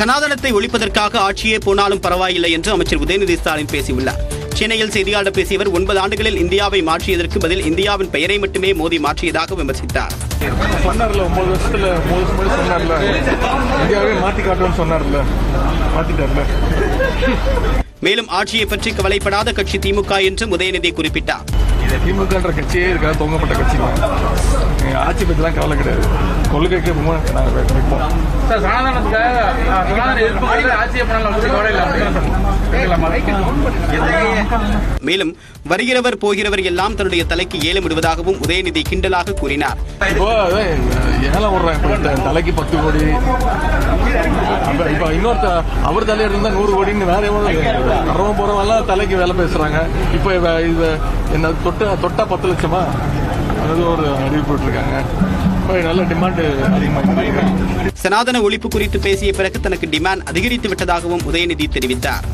சனாதனத்தை ஒழிப்பதற்காக ஆட்சியே போனாலும் பரவாயில்லை என்று அமைச்சர் உதயநிதி ஸ்டாலின் பேசியுள்ளார். சென்னையில் செய்தியாளர் பேசியவர் ஒன்பது ஆண்டுகளில் இந்தியாவை மாற்றியதற்கு பதில் இந்தியாவின் பெயரை மட்டுமே மோடி மாற்றியதாக விமர்சித்தார். சொன்னார்ல ஒன்பது வருஷத்துல ஒன்பது வருஷம் முன்னாடி சொன்னார்ல. இந்தியாவே மாத்தி காட்டுவேன்னு சொன்னார்ல. மாத்திட்டார்ல. மேலும் ஆட்சியை பற்றி கவலைப்படாத கட்சி திமுக என்றும் உதயநிதி குறிப்பிட்டார். திமுகன்ற கட்சியே இருக்கா தொங்கப்பட்ட கட்சி ஆட்சி பற்றிலாம் கவலை கிடையாது. கொள்கைக்கு ரொம்ப நாங்கள் நிற்போம் சார் சனாதனத்துக்காக அஹ், சனாதன எதிர்ப்புக்காக ஆட்சியை பண்ணலாம் அப்படி கவலை இல்லை. அப்படின்னு மேலும் வருகிறவர் போகிறவர் எல்லாம் தன்னுடைய தலைக்கு ஏலமிடுவதாகவும் உதயநிதி கிண்டலாக கூறினார். ஏலம் விடுறாங்க தலைக்கு பத்து கோடி. இப்போ இன்னொருத்த அவர் தலையில இருந்தா நூறு கோடின்னு வேற வரவன் போறவெல்லாம் தலைக்கு வேலை பேசுறாங்க. இப்போ இது என்ன தொட்ட தொட்டா பத்து லட்சமா? அது ஒரு அறிவிப்பு விட்டுருக்காங்க இப்போ நல்ல டிமாண்ட் அதிகமாக சனாதன ஒழிப்பு குறித்து பேசிய பிறகு தனக்கு டிமாண்ட் அதிகரித்து விட்டதாகவும் உதயநிதி தெரிவித்தார்.